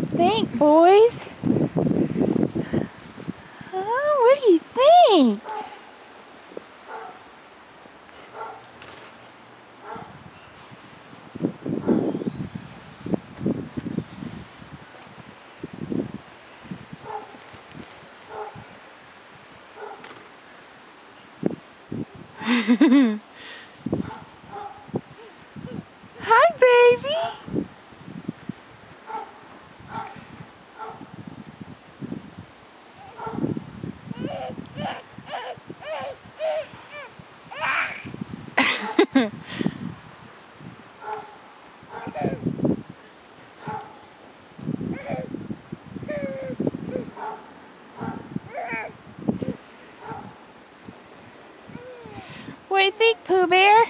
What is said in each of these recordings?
think, boys? Oh, what do you think? Hi, What do you think, Pooh Bear?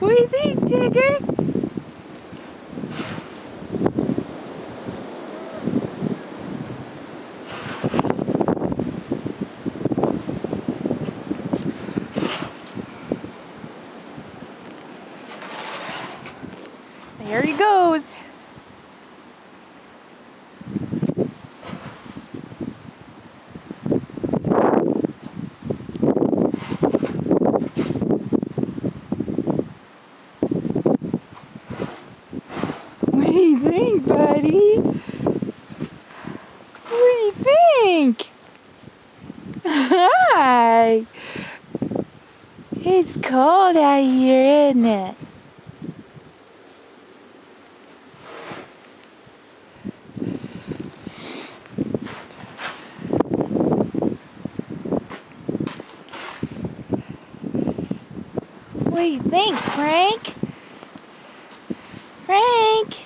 What do you think, Tigger? There he goes. What do you think, buddy? What do you think? Hi. It's cold out here, isn't it? What do you think, Frank? Frank!